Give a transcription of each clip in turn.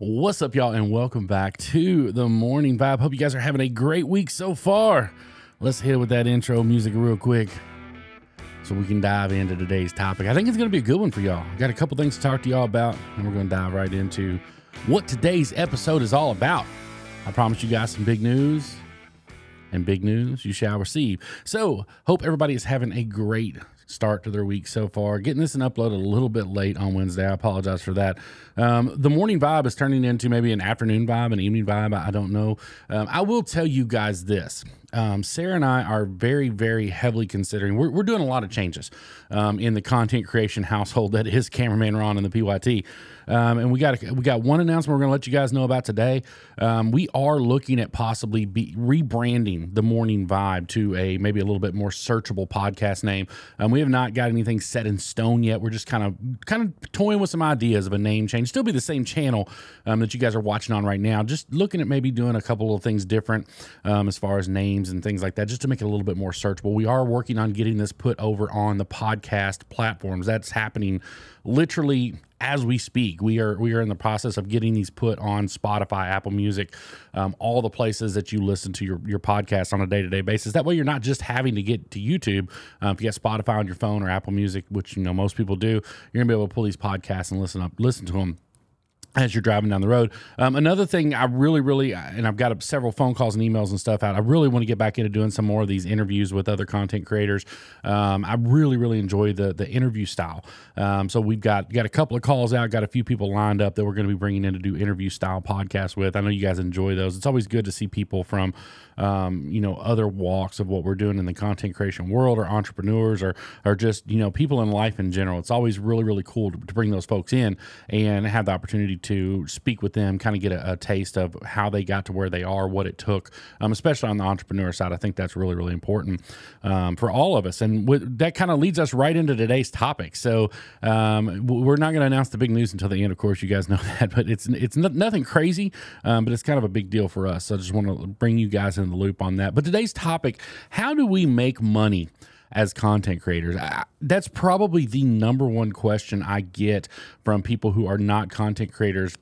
What's up, y'all, and welcome back to the Morning Vibe. Hope you guys are having a great week so far. Let's hit it with that intro music real quick so we can dive into today's topic. I think it's going to be a good one for y'all. Got a couple things to talk to y'all about, and we're going to dive right into what today's episode is all about. I promise you guys some big news, and big news you shall receive. So, hope everybody is having a great start to their week so far. Getting this and uploaded a little bit late on Wednesday. I apologize for that. Um, the morning vibe is turning into maybe an afternoon vibe, an evening vibe. I don't know. Um, I will tell you guys this. Um, Sarah and I are very, very heavily considering. We're, we're doing a lot of changes um, in the content creation household that is Cameraman Ron and the PYT. Um, and we got we got one announcement we're going to let you guys know about today. Um, we are looking at possibly be rebranding the Morning Vibe to a maybe a little bit more searchable podcast name. Um, we have not got anything set in stone yet. We're just kind of kind of toying with some ideas of a name change. Still be the same channel um, that you guys are watching on right now. Just looking at maybe doing a couple of things different um, as far as names and things like that, just to make it a little bit more searchable. We are working on getting this put over on the podcast platforms. That's happening literally as we speak. We are we are in the process of getting these put on Spotify, Apple Music, um, all the places that you listen to your your podcast on a day to day basis. That way, you're not just having to get to YouTube. Um, if you got Spotify on your phone or Apple Music, which you know most people do, you're gonna be able to pull these podcasts and listen up, listen to them as you're driving down the road. Um, another thing I really, really, and I've got several phone calls and emails and stuff out. I really want to get back into doing some more of these interviews with other content creators. Um, I really, really enjoy the the interview style. Um, so we've got got a couple of calls out, got a few people lined up that we're going to be bringing in to do interview style podcasts with. I know you guys enjoy those. It's always good to see people from um, you know other walks of what we're doing in the content creation world or entrepreneurs or or just you know people in life in general. It's always really really cool to, to bring those folks in and have the opportunity to speak with them kind of get a, a, taste of how they got to where they are what it took um, especially on the entrepreneur side. I think that's really really important um, for all of us. And w- that kind of leads us right into today's topic. So um, we're not going to announce the big news until the end. Of course you guys know that but it's it's nothing crazy um, but it's kind of a big deal for us. So i just want to bring you guys in the loop on that. But today's topic how do we make money? as content creators? I, that's probably the number one question I get from people who are not content creators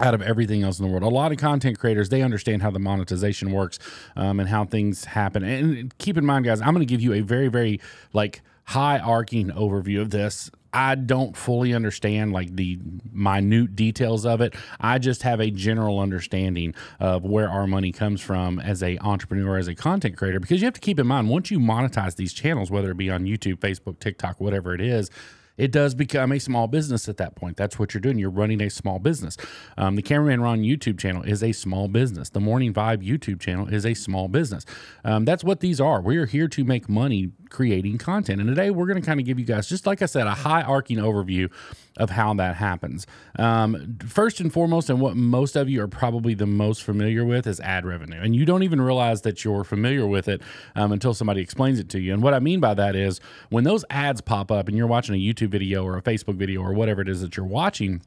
out of everything else in the world. A lot of content creators, they understand how the monetization works um, and how things happen. And keep in mind, guys, I'm going to give you a very, very like high arcing overview of this. I don't fully understand like the minute details of it. I just have a general understanding of where our money comes from as a entrepreneur, as a content creator. Because you have to keep in mind, once you monetize these channels, whether it be on YouTube, Facebook, TikTok, whatever it is, it does become a small business at that point. That's what you're doing. You're running a small business. Um, the Cameraman Ron YouTube channel is a small business. The Morning Vibe YouTube channel is a small business. Um, that's what these are. We are here to make money creating content. And today we're going to kind of give you guys, just like I said, a high arcing overview of how that happens. Um, first and foremost, and what most of you are probably the most familiar with is ad revenue. And you don't even realize that you're familiar with it um, until somebody explains it to you. And what I mean by that is when those ads pop up and you're watching a YouTube video or a Facebook video or whatever it is that you're watching,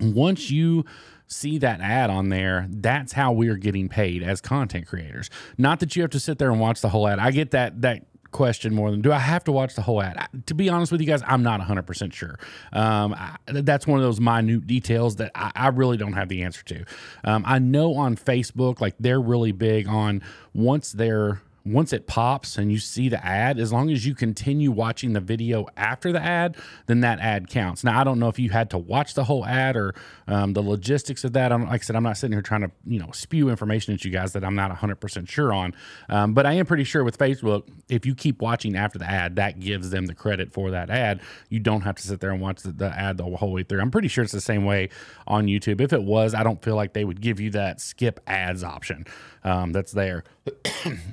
once you see that ad on there, that's how we're getting paid as content creators. Not that you have to sit there and watch the whole ad. I get that that question more than do I have to watch the whole ad? To be honest with you guys, I'm not 100% sure. Um, I, that's one of those minute details that I, I really don't have the answer to. Um, I know on Facebook, like they're really big on once they're once it pops and you see the ad, as long as you continue watching the video after the ad, then that ad counts. Now, I don't know if you had to watch the whole ad or um, the logistics of that. I'm, like I said, I'm not sitting here trying to you know spew information at you guys that I'm not 100% sure on. Um, but I am pretty sure with Facebook, if you keep watching after the ad, that gives them the credit for that ad. You don't have to sit there and watch the, the ad the whole way through. I'm pretty sure it's the same way on YouTube. If it was, I don't feel like they would give you that skip ads option um, that's there.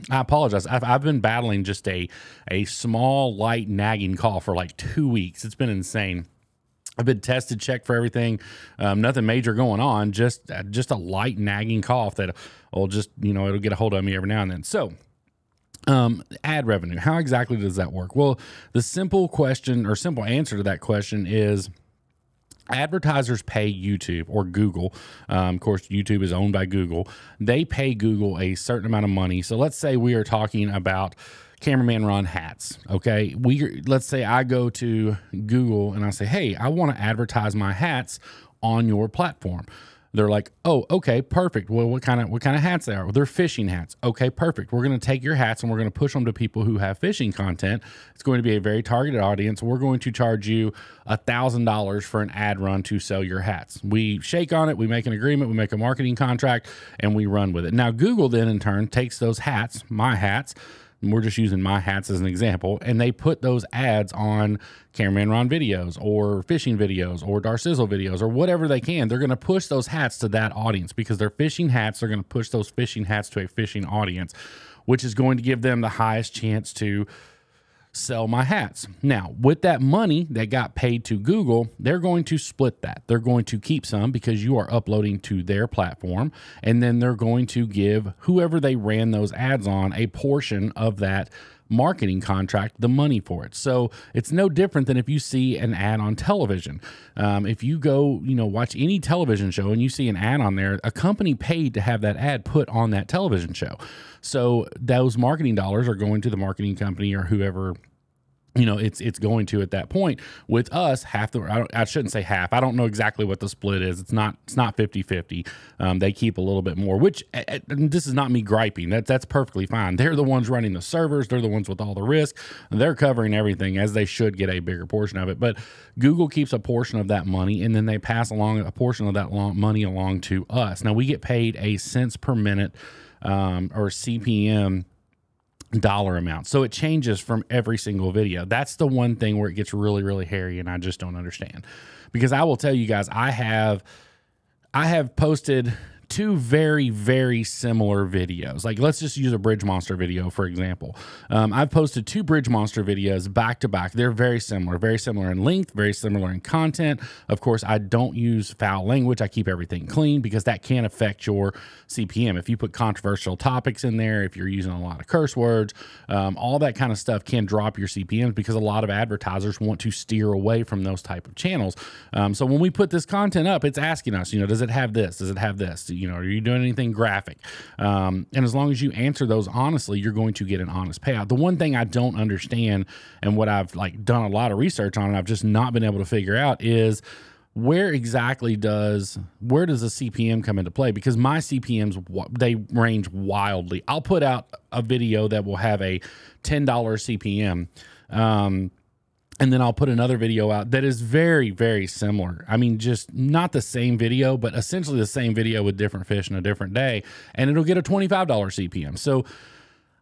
I apologize. I've, I've been battling just a a small, light nagging cough for like two weeks. It's been insane. I've been tested, checked for everything. Um, nothing major going on. Just uh, just a light nagging cough that will just you know it'll get a hold of me every now and then. So. Um, ad revenue. How exactly does that work? Well, the simple question or simple answer to that question is advertisers pay YouTube or Google. Um, of course, YouTube is owned by Google. They pay Google a certain amount of money. So let's say we are talking about cameraman Ron hats. Okay, we let's say I go to Google and I say, "Hey, I want to advertise my hats on your platform." They're like, "Oh, okay, perfect. Well, what kind of what kind of hats they are? Well, they're fishing hats. Okay, perfect. We're going to take your hats and we're going to push them to people who have fishing content. It's going to be a very targeted audience. We're going to charge you a thousand dollars for an ad run to sell your hats. We shake on it. We make an agreement. We make a marketing contract, and we run with it. Now, Google then in turn takes those hats, my hats." We're just using my hats as an example, and they put those ads on Cameraman Ron videos or fishing videos or Darcizzle videos or whatever they can. They're going to push those hats to that audience because they're fishing hats. They're going to push those fishing hats to a fishing audience, which is going to give them the highest chance to sell my hats. Now, with that money that got paid to Google, they're going to split that. They're going to keep some because you are uploading to their platform, and then they're going to give whoever they ran those ads on a portion of that marketing contract the money for it. So it's no different than if you see an ad on television. Um, if you go, you know, watch any television show and you see an ad on there, a company paid to have that ad put on that television show. So those marketing dollars are going to the marketing company or whoever you know it's it's going to at that point. With us half the I, I, shouldn't say half. I don't know exactly what the split is. It's not it's not 50 50 um, they keep a little bit more which this is not me griping. That that's perfectly fine. They're the ones running the servers. They're the ones with all the risk. They're covering everything as they should get a bigger portion of it. But google keeps a portion of that money and then they pass along a portion of that money along to us. Now we get paid a cents per minute um, or cpm dollar amount. So it changes from every single video. That's the one thing where it gets really really hairy and I just don't understand. Because I will tell you guys I have I have posted two very very similar videos. Like let's just use a bridge monster video for example. Um, i've posted two bridge monster videos back to back. They're very similar very similar in length very similar in content. Of course i don't use foul language. I keep everything clean because that can affect your cpm if you put controversial topics in there if you're using a lot of curse words um, all that kind of stuff can drop your cpms because a lot of advertisers want to steer away from those type of channels. Um, so when we put this content up it's asking us you know does it have this? Does it have this you know, are you doing anything graphic? Um, and as long as you answer those honestly, you're going to get an honest payout. The one thing I don't understand and what I've like done a lot of research on and I've just not been able to figure out is where exactly does where does the CPM come into play? Because my CPMs they range wildly. I'll put out a video that will have a ten dollar CPM. Um, and then I'll put another video out that is very, very similar. I mean, just not the same video, but essentially the same video with different fish in a different day, and it'll get a $25 CPM. So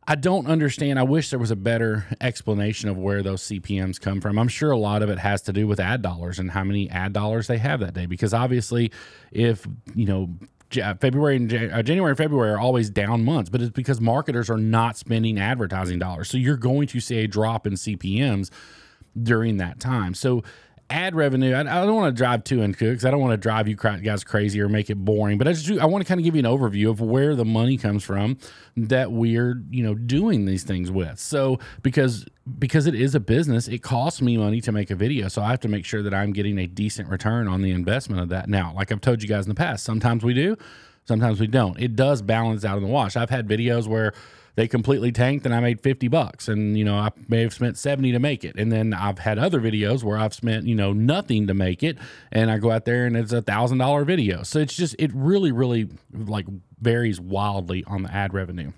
I don't understand. I wish there was a better explanation of where those CPMs come from. I'm sure a lot of it has to do with ad dollars and how many ad dollars they have that day. Because obviously, if, you know, February and uh, January and February are always down months, but it's because marketers are not spending advertising dollars. So you're going to see a drop in CPMs during that time. So ad revenue, I, I don't want to drive too into it because I don't want to drive you guys crazy or make it boring. But I just I want to kind of give you an overview of where the money comes from that we're you know doing these things with. So because because it is a business, it costs me money to make a video. So I have to make sure that I'm getting a decent return on the investment of that. Now, like I've told you guys in the past, sometimes we do, sometimes we don't. It does balance out in the wash. I've had videos where they completely tanked and I made 50 bucks. And you know I may have spent 70 to make it. And then I've had other videos where I've spent you know nothing to make it. And I go out there and it's a thousand dollar video. So it's just it really really like varies wildly on the ad revenue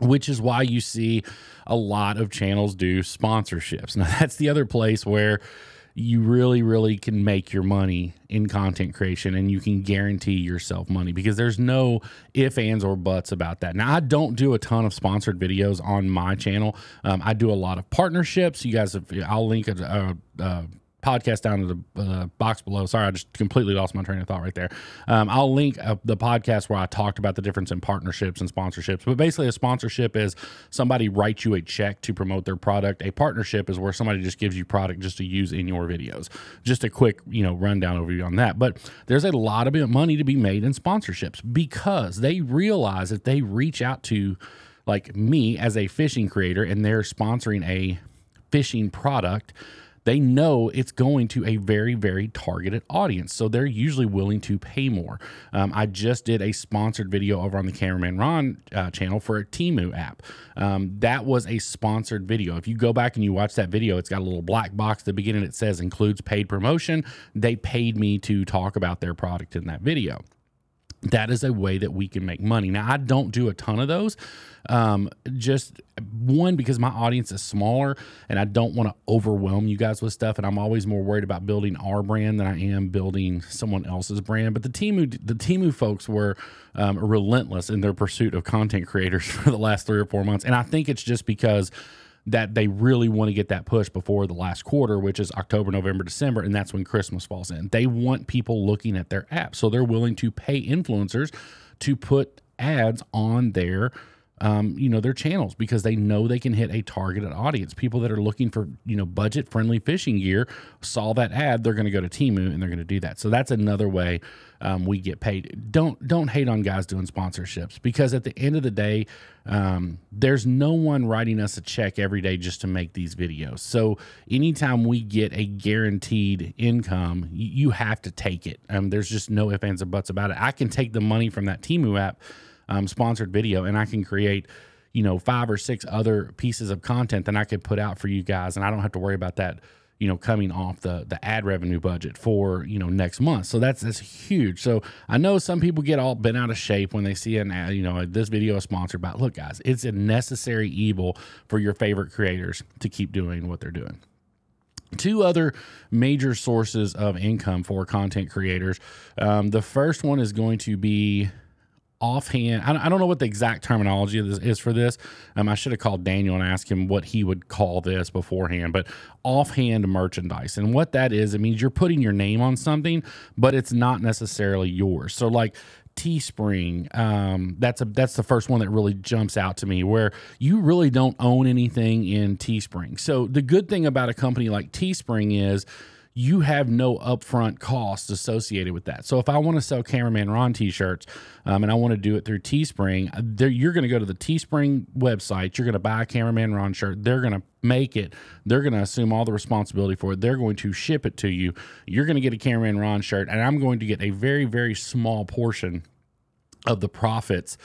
which is why you see a lot of channels do sponsorships. Now that's the other place where you really, really can make your money in content creation and you can guarantee yourself money because there's no if, ands, or buts about that. Now, I don't do a ton of sponsored videos on my channel. Um, I do a lot of partnerships. You guys, have, I'll link a, a, a podcast down in the uh, box below. Sorry, I just completely lost my train of thought right there. Um, I'll link uh, the podcast where I talked about the difference in partnerships and sponsorships. But basically, a sponsorship is somebody writes you a check to promote their product. A partnership is where somebody just gives you product just to use in your videos. Just a quick, you know, rundown overview on that. But there's a lot of money to be made in sponsorships because they realize that they reach out to like me as a fishing creator and they're sponsoring a fishing product they know it's going to a very, very targeted audience. So they're usually willing to pay more. Um, I just did a sponsored video over on the Cameraman Ron uh, channel for a Temu app. Um, that was a sponsored video. If you go back and you watch that video, it's got a little black box at the beginning. It says includes paid promotion. They paid me to talk about their product in that video. That is a way that we can make money. Now, I don't do a ton of those. Um, just one, because my audience is smaller and I don't want to overwhelm you guys with stuff. And I'm always more worried about building our brand than I am building someone else's brand. But the Temu, the Temu folks were um, relentless in their pursuit of content creators for the last three or four months. And I think it's just because that they really want to get that push before the last quarter, which is October, November, December, and that's when Christmas falls in. They want people looking at their app, so they're willing to pay influencers to put ads on their um, you know, their channels because they know they can hit a targeted audience. People that are looking for, you know, budget friendly fishing gear saw that ad, they're going to go to Temu and they're going to do that. So that's another way um, we get paid. Don't don't hate on guys doing sponsorships because at the end of the day, um, there's no one writing us a check every day just to make these videos. So anytime we get a guaranteed income, you, have to take it. Um, there's just no ifs ands or buts about it. I can take the money from that Temu app um, sponsored video and I can create you know five or six other pieces of content that I could put out for you guys and I don't have to worry about that you know coming off the the ad revenue budget for you know next month. So that's that's huge. So i know some people get all bent out of shape when they see an ad you know this video is sponsored by look guys it's a necessary evil for your favorite creators to keep doing what they're doing. Two other major sources of income for content creators. Um, the first one is going to be offhand I don't know what the exact terminology of this is for this. Um, i should have called daniel and asked him what he would call this beforehand but offhand merchandise. And what that is it means you're putting your name on something but it's not necessarily yours. So like Teespring, um, that's a that's the first one that really jumps out to me, where you really don't own anything in Teespring. So the good thing about a company like Teespring is you have no upfront costs associated with that. So if I want to sell Cameraman Ron t-shirts um, and I want to do it through Teespring, you're going to go to the Teespring website. You're going to buy a Cameraman Ron shirt. They're going to make it. They're going to assume all the responsibility for it. They're going to ship it to you. You're going to get a Cameraman Ron shirt, and I'm going to get a very, very small portion of the profits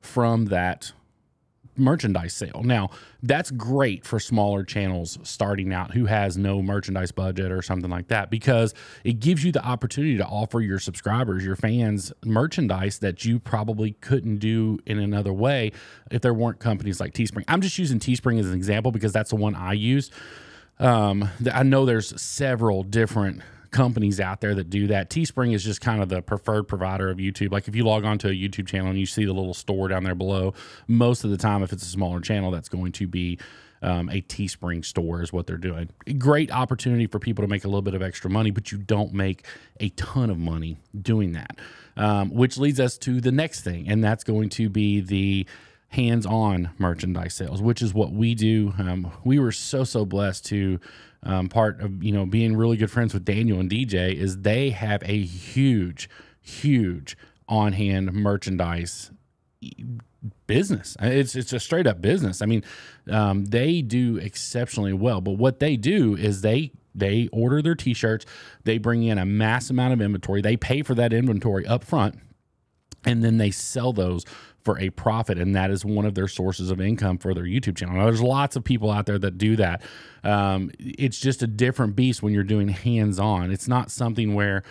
from that merchandise sale. Now, that's great for smaller channels starting out who has no merchandise budget or something like that because it gives you the opportunity to offer your subscribers, your fans merchandise that you probably couldn't do in another way if there weren't companies like Teespring. I'm just using Teespring as an example because that's the one I use. Um, I know there's several different companies out there that do that. Teespring is just kind of the preferred provider of YouTube. Like if you log onto a YouTube channel and you see the little store down there below, most of the time, if it's a smaller channel, that's going to be um, a Teespring store is what they're doing. Great opportunity for people to make a little bit of extra money, but you don't make a ton of money doing that. Um, which leads us to the next thing, and that's going to be the hands-on merchandise sales, which is what we do. Um, we were so so blessed to um, part of you know being really good friends with Daniel and DJ is they have a huge, huge on hand merchandise business. It's it's a straight up business. I mean, um, they do exceptionally well. But what they do is they they order their t-shirts, they bring in a mass amount of inventory, they pay for that inventory up front, and then they sell those for a profit, and that is one of their sources of income for their YouTube channel. Now, there's lots of people out there that do that. Um, it's just a different beast when you're doing hands on. It's not something where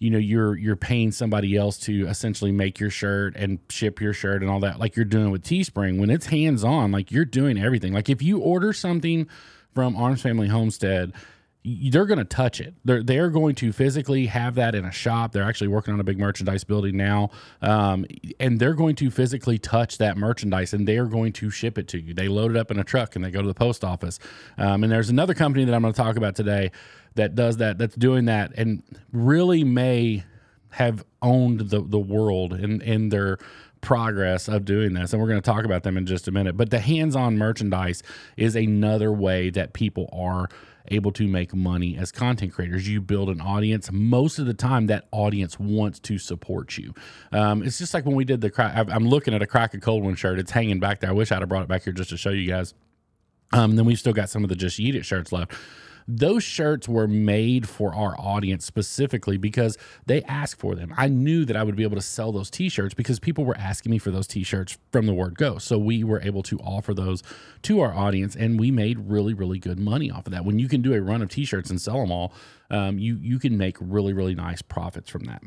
you know you're you're paying somebody else to essentially make your shirt and ship your shirt and all that like you're doing with Teespring when it's hands on like you're doing everything like if you order something from Arms Family Homestead they're going to touch it. They're they're going to physically have that in a shop. They're actually working on a big merchandise building now, um, and they're going to physically touch that merchandise and they are going to ship it to you. They load it up in a truck and they go to the post office. Um, and there's another company that I'm going to talk about today that does that. That's doing that and really may have owned the the world in in their progress of doing this and we're going to talk about them in just a minute but the hands-on merchandise is another way that people are able to make money as content creators. You build an audience. Most of the time, that audience wants to support you. Um, it's just like when we did the crack. I'm looking at a crack a cold one shirt. It's hanging back there. I wish I'd have brought it back here just to show you guys. Um, then we've still got some of the just eat it shirts left those shirts were made for our audience specifically because they asked for them. I knew that I would be able to sell those t-shirts because people were asking me for those t-shirts from the word go. So we were able to offer those to our audience and we made really, really good money off of that. When you can do a run of t-shirts and sell them all, um, you, you can make really, really nice profits from that.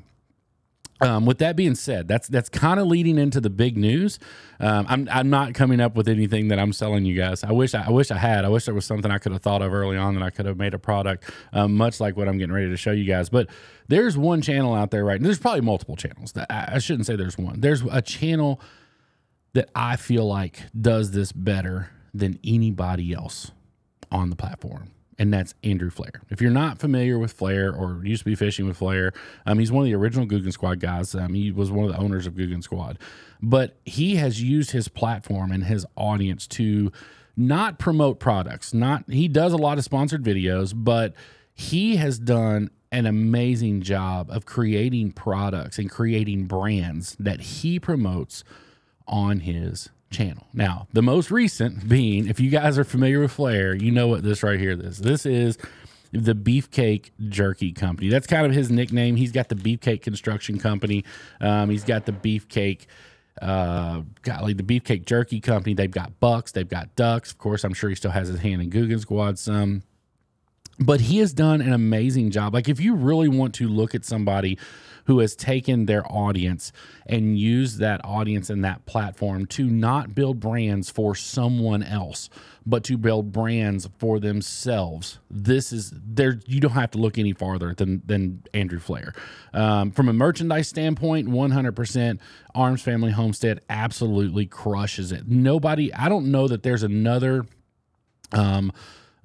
Um, with that being said, that's that's kind of leading into the big news. Um, I'm I'm not coming up with anything that I'm selling you guys. I wish I, I, wish I had. I wish there was something I could have thought of early on that I could have made a product, um, much like what I'm getting ready to show you guys. But there's one channel out there right. now. There's probably multiple channels. That I, I shouldn't say there's one. There's a channel that I feel like does this better than anybody else on the platform and that's Andrew Flair. If you're not familiar with Flair or used to be fishing with Flair, um, he's one of the original Googan Squad guys. Um, he was one of the owners of Googan Squad, but he has used his platform and his audience to not promote products. Not he does a lot of sponsored videos, but he has done an amazing job of creating products and creating brands that he promotes on his channel. Now, the most recent being, if you guys are familiar with Flair, you know what this right here is. This is the Beefcake Jerky Company. That's kind of his nickname. He's got the Beefcake Construction Company. Um, he's got the Beefcake uh got like the beefcake jerky company they've got bucks they've got ducks of course i'm sure he still has his hand in Googan squad some but he has done an amazing job like if you really want to look at somebody who has taken their audience and used that audience and that platform to not build brands for someone else, but to build brands for themselves. This is there. You don't have to look any farther than than Andrew Flair. Um, from a merchandise standpoint, 100%. Arms Family Homestead absolutely crushes it. Nobody. I don't know that there's another. Um,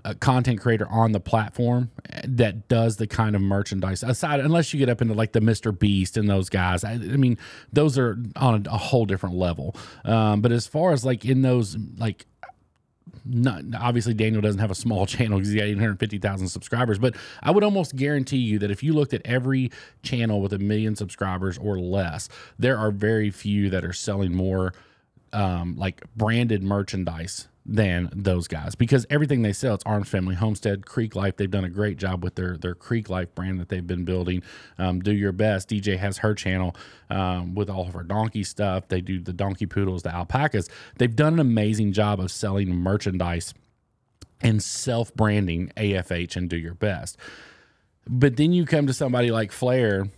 a content creator on the platform that does the kind of merchandise aside unless you get up into like the mr beast and those guys. I, I mean those are on a, a whole different level. Um, but as far as like in those like not obviously Daniel doesn't have a small channel because he's got 850,000 subscribers, but I would almost guarantee you that if you looked at every channel with a million subscribers or less, there are very few that are selling more um, like branded merchandise than those guys. Because everything they sell it's Arms Family Homestead Creek Life they've done a great job with their their Creek Life brand that they've been building. Um, do your best DJ has her channel um, with all of her donkey stuff. They do the donkey poodles the alpacas. They've done an amazing job of selling merchandise and self branding AFH and do your best. But then you come to somebody like Flair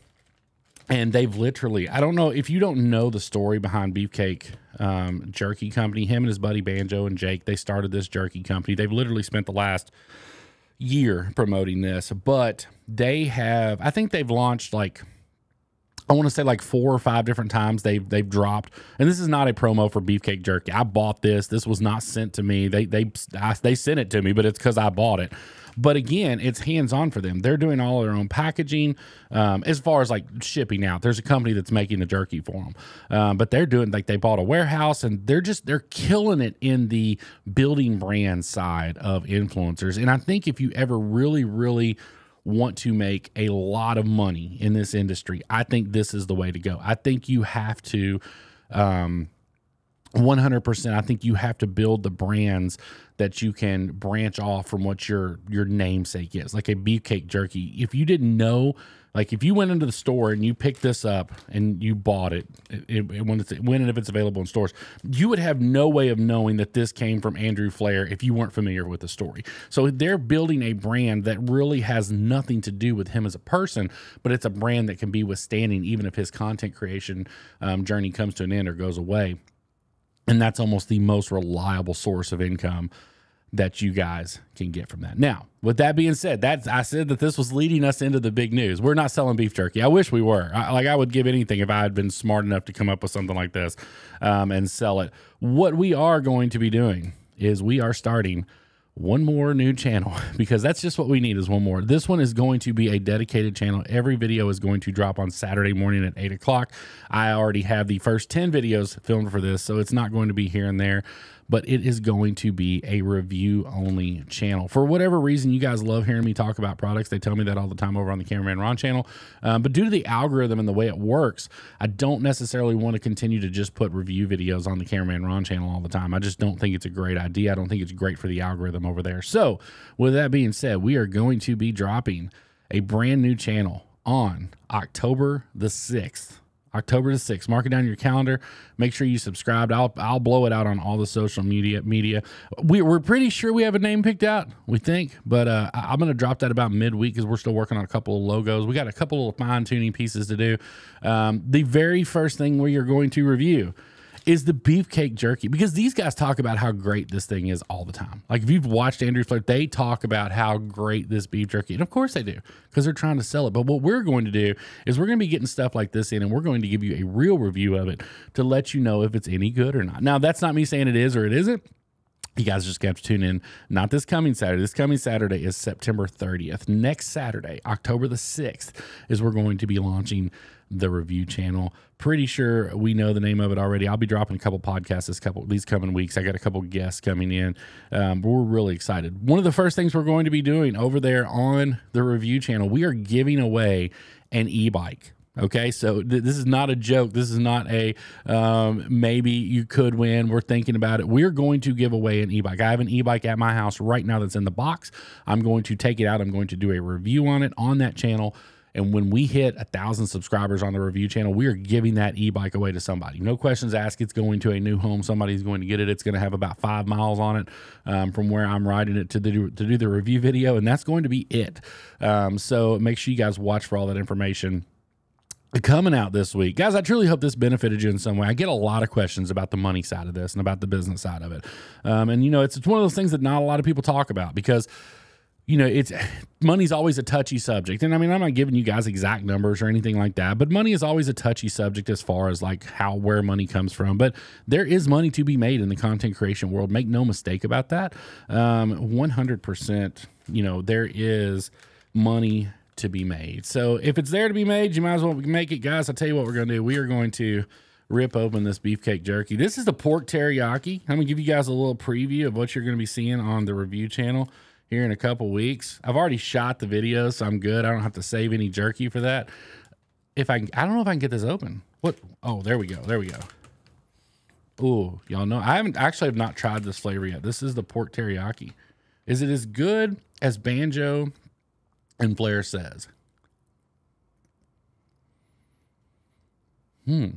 and they've literally i don't know if you don't know the story behind beefcake um, jerky company him and his buddy banjo and jake they started this jerky company they've literally spent the last year promoting this but they have i think they've launched like I want to say like four or five different times they've they've dropped, and this is not a promo for Beefcake Jerky. I bought this. This was not sent to me. They they I, they sent it to me, but it's because I bought it. But again, it's hands on for them. They're doing all their own packaging um, as far as like shipping out. There's a company that's making the jerky for them, um, but they're doing like they bought a warehouse and they're just they're killing it in the building brand side of influencers. And I think if you ever really really want to make a lot of money in this industry, I think this is the way to go. I think you have to. Um, 100% i think you have to build the brands that you can branch off from what your your namesake is. Like a beefcake jerky if you didn't know like if you went into the store and you picked this up and you bought it, it, it when it's when and if it's available in stores you would have no way of knowing that this came from andrew flair if you weren't familiar with the story. So they're building a brand that really has nothing to do with him as a person but it's a brand that can be withstanding even if his content creation um, journey comes to an end or goes away and that's almost the most reliable source of income that you guys can get from that. Now, with that being said, that's I said that this was leading us into the big news. We're not selling beef jerky. I wish we were. I, like I would give anything if I had been smart enough to come up with something like this um, and sell it. What we are going to be doing is we are starting one more new channel because that's just what we need is one more. This one is going to be a dedicated channel. Every video is going to drop on Saturday morning at 8 o'clock. I already have the first 10 videos filmed for this, so it's not going to be here and there but it is going to be a review only channel. For whatever reason, you guys love hearing me talk about products. They tell me that all the time over on the Cameraman Ron channel. Um, but due to the algorithm and the way it works, I don't necessarily want to continue to just put review videos on the Cameraman Ron channel all the time. I just don't think it's a great idea. I don't think it's great for the algorithm over there. So, with that being said, we are going to be dropping a brand new channel on October the 6th October the 6th. Mark it down your calendar. Make sure you subscribe. I'll I'll blow it out on all the social media media. We, we're pretty sure we have a name picked out, we think, but uh, I'm going to drop that about midweek because we're still working on a couple of logos. We got a couple of fine tuning pieces to do. Um, the very first thing we are going to review is the beefcake jerky because these guys talk about how great this thing is all the time. Like if you've watched Andrew Flair, they talk about how great this beef jerky, and of course they do because they're trying to sell it. But what we're going to do is we're going to be getting stuff like this in, and we're going to give you a real review of it to let you know if it's any good or not. Now that's not me saying it is or it isn't. You guys just have to tune in. Not this coming Saturday. This coming Saturday is September 30th. Next Saturday, October the 6th, is we're going to be launching the review channel. Pretty sure we know the name of it already. I'll be dropping a couple podcasts this couple these coming weeks. I got a couple guests coming in. Um, we're really excited. One of the first things we're going to be doing over there on the review channel, we are giving away an e-bike. Okay, so th- this is not a joke. This is not a um, maybe you could win. We're thinking about it. We're going to give away an e bike. I have an e bike at my house right now that's in the box. I'm going to take it out. I'm going to do a review on it on that channel. And when we hit a thousand subscribers on the review channel, we are giving that e bike away to somebody. No questions asked. It's going to a new home. Somebody's going to get it. It's going to have about five miles on it um, from where I'm riding it to, the, to do the review video. And that's going to be it. Um, so make sure you guys watch for all that information coming out this week. Guys, I truly hope this benefited you in some way. I get a lot of questions about the money side of this and about the business side of it. Um, and, you know, it's, it's one of those things that not a lot of people talk about because, you know, it's money's always a touchy subject. And I mean, I'm not giving you guys exact numbers or anything like that, but money is always a touchy subject as far as like how, where money comes from. But there is money to be made in the content creation world. Make no mistake about that. Um, 100%, you know, there is money to be made. So if it's there to be made, you might as well make it, guys. I'll tell you what we're going to do. We are going to rip open this beefcake jerky. This is the pork teriyaki. I'm going to give you guys a little preview of what you're going to be seeing on the review channel here in a couple weeks. I've already shot the video, so I'm good. I don't have to save any jerky for that. If I, I don't know if I can get this open. What? Oh, there we go. There we go. Oh, y'all know I haven't actually have not tried this flavor yet. This is the pork teriyaki. Is it as good as banjo and Flair says? Hmm.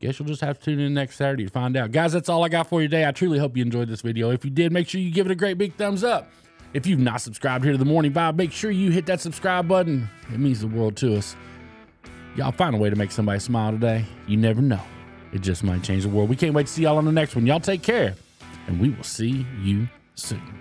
Guess you'll just have to tune in next Saturday to find out. Guys, that's all I got for you today. I truly hope you enjoyed this video. If you did, make sure you give it a great big thumbs up. If you've not subscribed here to the Morning Vibe, make sure you hit that subscribe button. It means the world to us. Y'all find a way to make somebody smile today. You never know. It just might change the world. We can't wait to see y'all on the next one. Y'all take care, and we will see you soon.